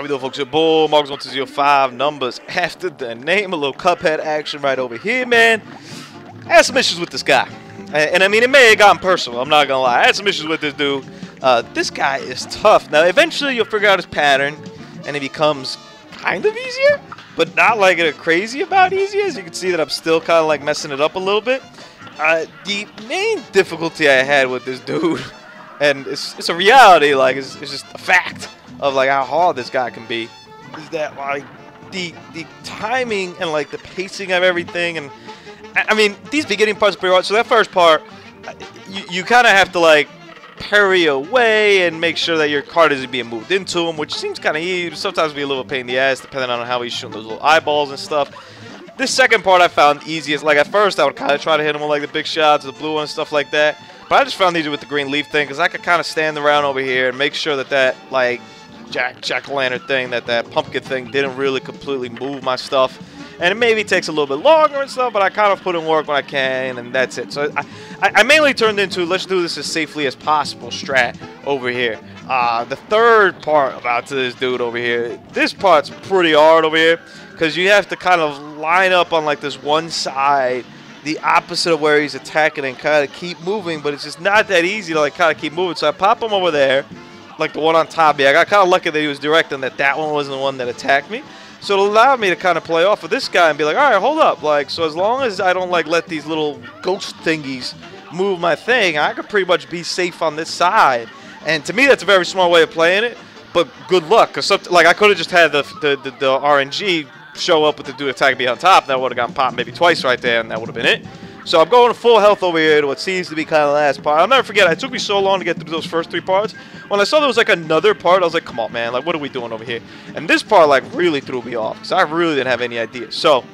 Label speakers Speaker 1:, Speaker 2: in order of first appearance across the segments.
Speaker 1: We do folks. Your bull, Marcos 1205 numbers after the name. A little cuphead action right over here, man. I had some issues with this guy. And, and I mean, it may have gotten personal. I'm not going to lie. I had some issues with this dude. Uh, this guy is tough. Now, eventually, you'll figure out his pattern, and it becomes kind of easier, but not like a crazy about easy. As you can see that I'm still kind of like messing it up a little bit. Uh, the main difficulty I had with this dude, and it's, it's a reality, like it's, it's just a fact of like how hard this guy can be, is that like the the timing and like the pacing of everything, and I, mean these beginning parts are pretty hard. So that first part, you, you kind of have to like parry away and make sure that your card isn't being moved into him, which seems kind of easy. Sometimes be a little pain in the ass depending on how he's shooting those little eyeballs and stuff. This second part I found easiest. Like at first I would kind of try to hit him with like the big shots, the blue one and stuff like that. But I just found easier with the green leaf thing because I could kind of stand around over here and make sure that that like jack jack o' lantern thing, that that pumpkin thing didn't really completely move my stuff. And it maybe takes a little bit longer and stuff, but I kind of put in work when I can, and that's it. So I, I, mainly turned into let's do this as safely as possible strat over here. Uh, the third part about to this dude over here, this part's pretty hard over here because you have to kind of line up on like this one side, the opposite of where he's attacking, and kind of keep moving. But it's just not that easy to like kind of keep moving. So I pop him over there, like the one on top. Yeah, I got kind of lucky that he was directing that that one wasn't the one that attacked me. So it allowed me to kind of play off of this guy and be like, all right, hold up. Like, so as long as I don't like let these little ghost thingies move my thing, I could pretty much be safe on this side. And to me, that's a very smart way of playing it. But good luck, because like I could have just had the, the the, the RNG show up with the dude attacking me on top. That would have gotten popped maybe twice right there, and that would have been it. So I'm going full health over here to what seems to be kind of the last part. I'll never forget, it took me so long to get through those first three parts. When I saw there was like another part, I was like, come on, man, like what are we doing over here? And this part like really threw me off because I really didn't have any idea. So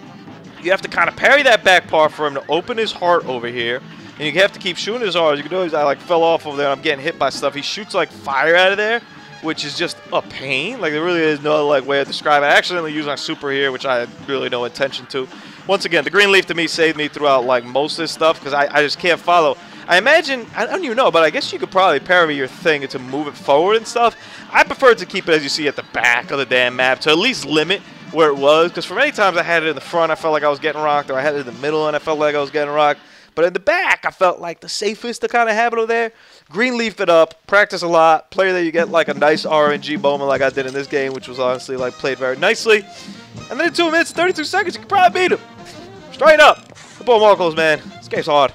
Speaker 1: you have to kind of parry that back part for him to open his heart over here. And you have to keep shooting his arms. You can notice I like fell off over there. I'm getting hit by stuff. He shoots like fire out of there, which is just a pain. Like there really is no like way to describe it. I accidentally used my super here, which I had really no intention to once again, the green leaf to me saved me throughout like most of this stuff because I, I just can't follow. I imagine, I don't even know, but I guess you could probably parry your thing to move it forward and stuff. I prefer to keep it, as you see, at the back of the damn map to at least limit where it was because for many times I had it in the front, I felt like I was getting rocked, or I had it in the middle and I felt like I was getting rocked. But in the back, I felt like the safest to kind of have it over there. Green leaf it up, practice a lot, play there. you get like a nice RNG moment like I did in this game, which was honestly like played very nicely. And then in 2 minutes 32 seconds, you can probably beat him. Straight up. The ball Marcos, man. This game's hard.